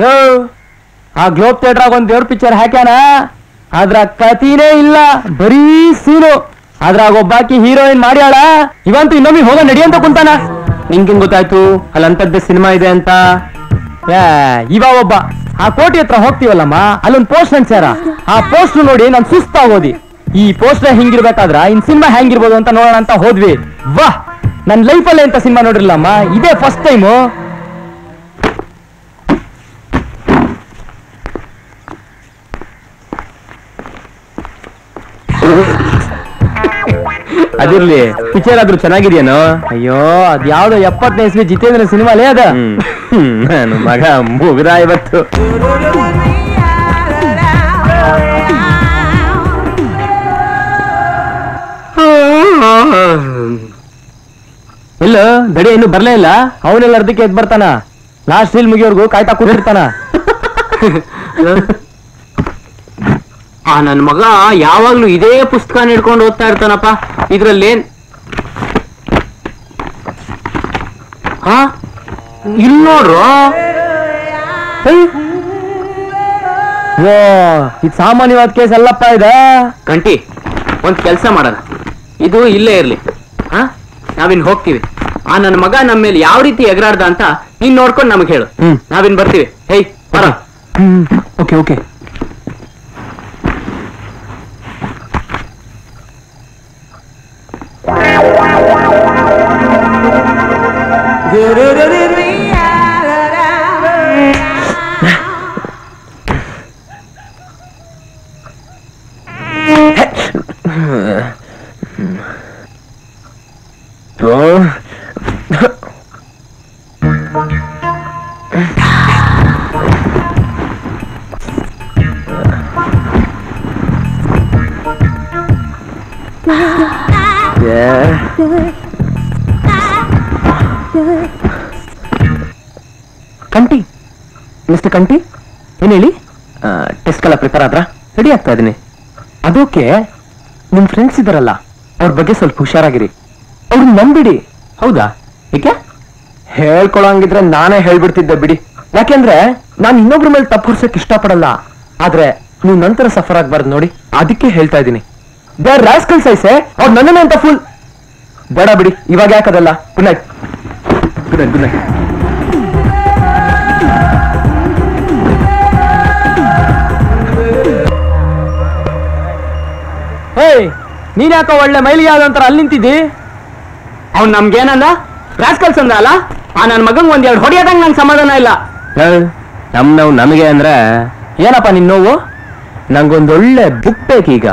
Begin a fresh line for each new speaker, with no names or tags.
Low, ಆ globe theatre ಒಂದು ದೇವ್ರ ಪಿಕ್ಚರ್ ಹಾಕ್ಯಾನ? ಅದ್ರ ಕತಿನೇ ಇಲ್ಲ, ಬರೀ ಸೀನು. ಅದ್ರಾಗ ಒಬ್ಬಾಕಿ ಹೀರೋಯಿನ್ ಮಾಡ್ಯಾಳ. ಇವಂತೂ ಇನ್ನೊಮ್ಮೆ ಹೋಗ ನಡಿ ಅಂತ ಕುಂತಾನ. ನಿಂಗೆ ಗೊತ್ತಾಯ್ತು ಅಲ್ಲಿ ಅಂತದ್ದೇ ಸಿನಿಮಾ ಇದೆ ಅಂತ. ಇವ ಒಬ್ಬ. ಆ ಕೋಟಿ ಹತ್ರ ಹೋಗ್ತೀವಲ್ಲಮ್ಮ, ಅಲ್ಲೊಂದು ಪೋಸ್ಟ್ ಅನ್ಸ್ಯಾರ. ಆ ಪೋಸ್ಟ್ ನೋಡಿ ನಾನ್ ಸುಸ್ತಾಗೋದಿ ಈ ಪೋಸ್ಟರ್ ಹಿಂಗಿರ್ಬೇಕಾದ್ರ, ಇನ್ ಸಿನಿಮಾ ಹೆಂಗಿರ್ಬೋದು ಅಂತ ನೋಡೋಣ ಅಂತ ಹೋದ್ವಿ. ವಾಹ್ ನನ್ನ ಲೈಫಲ್ಲೇ ಅಂತ ಸಿನಿಮಾ ನೋಡಿರ್ಲಮ್ಮ. ಇದೇ ಫಸ್ಟ್ ಟೈಮು ಅದಿರ್ಲಿ ಪಿಕ್ಚರ್ ಆದ್ರೂ ಚೆನ್ನಾಗಿದೆಯೇನೋ? ಅಯ್ಯೋ ಅದ್ ಯಾವ್ದು ಎಪ್ಪತ್ತನೇ ಇಸ್ವಿ ಜಿತೇಂದ್ರ ಸಿನಿಮಾಲೇ ಅದ. ನಾನು ಮಗ ಮುಗ್ದ ಇವತ್ತು. ಇಲ್ಲ ದಡಿ ಇನ್ನು ಬರ್ಲೇ ಇಲ್ಲ. ಅವನೆಲ್ಲ ಅರ್ಧಕ್ಕೆ ಎದ್ ಬರ್ತಾನ. ಲಾಸ್ಟ್ ಸೀಲ್ ಮುಗಿಯೋರ್ಗು ಕಾಯ್ತಾ ಕೂತಿರ್ತಾನ.
ಆ ನನ್ ಮಗ ಯಾವಾಗ್ಲೂ ಇದೇ ಪುಸ್ತಕ ಹಿಡ್ಕೊಂಡು ಓದ್ತಾ ಇರ್ತಾನಪ್ಪ. ಇದ್ರಲ್ಲೇನ್ ಹಾ? ಇಲ್ ನೋಡ್ರು?
ಇದು ಸಾಮಾನ್ಯವಾದ ಕೇಸ್ ಅಲ್ಲಪ್ಪ ಇದ.
ಕಂಟಿ ಒಂದ್ ಕೆಲಸ ಮಾಡೋಣ. ಇದು ಇಲ್ಲೇ ಇರ್ಲಿ. ಹಾ? ನಾವಿನ್ ಹೋಗ್ತೀವಿ. ಆ ನನ್ ಮಗ ನಮ್ಮ ಮೇಲೆ ಯಾವ ರೀತಿ ಎಗರಾಡ್ದ ಅಂತ ನೀನ್ ನೋಡ್ಕೊಂಡು ನಮಗ್ ಹೇಳು. ನಾವಿನ್ ಬರ್ತೀವಿ. ಹೇಯ್ ಬರ.
Okay okay. Yeah. Kanti? Mister Kanti? ಏನು ಹೇಳಿ? ಟೆಸ್ಟ್ ಎಲ್ಲ ಪ್ರಿಪೇರ್ ಆದ್ರ? ರೆಡಿ ಆಗ್ತಾ ಇದೀನಿ. ಅದಕ್ಕೆ ನಿಮ್ಮ ಫ್ರೆಂಡ್ಸ್ ಇದ್ದಾರಲ್ಲ ಅವ್ರ ಬಗ್ಗೆ ಸ್ವಲ್ಪ ಹುಷಾರಾಗಿರಿ. ಅವ್ರು ನಂಬಿಡಿ. ಹೌದಾ? ಏಕೆ? ಹೇಳ್ಕೊಳಂಗಿದ್ರೆ ನಾನೇ ಹೇಳ್ಬಿಡ್ತಿದ್ದೆ ಬಿಡಿ. ಯಾಕೆಂದ್ರೆ ನಾನು ಇನ್ನೊಬ್ರ ಮೇಲೆ ತಪ್ಪು ಹೊರ್ಸಕ್ ಇಷ್ಟಪಡಲ್ಲ. ಆದ್ರೆ ನೀವು ನಂತರ ಸಫರ್ ಆಗ್ಬಾರ್ದು ನೋಡಿ. ಅದಕ್ಕೆ ಹೇಳ್ತಾ ಇದ್ದೀನಿ ಬೇರೆ ರಾಸ್ಕಲ್ಸ್ ಐಸೆ ಅವ್ರು ನನ್ನನ್ನೇ ಅಂತ ಫುಲ್ ಬೇಡ ಬಿಡಿ ಇವಾಗ ಯಾಕದಲ್ಲ good night good night, good night. ಯಾಕೋ ಒಳ್ಳೆ ಮೈಲಿಗೆ ಆದಂತರ ಅಲ್ಲಿ ನಿಂತಿದ್ದಿ?
ಅವ್ನ್ ನಮ್ಗೇನಂದ ರಾಸ್ಕಲ್ಸ್ ಅಂದ ಅಲ್ಲ? ಆ ನನ್ ಮಗಂಗ್ ಒಂದೆರಡು ಎರಡು ಹೊಡಿಯೋದಂಗ್ ನಂಗೆ ಸಮಾಧಾನ ಇಲ್ಲ.
ನಮ್ ನಾವು ನಮಗೆ ಅಂದ್ರೆ ಏನಪ್ಪ ನಿನ್ ನೋವು? ನಂಗೊಂದೊಳ್ಳೆ ಬುಕ್ ಬೇಕೀಗ.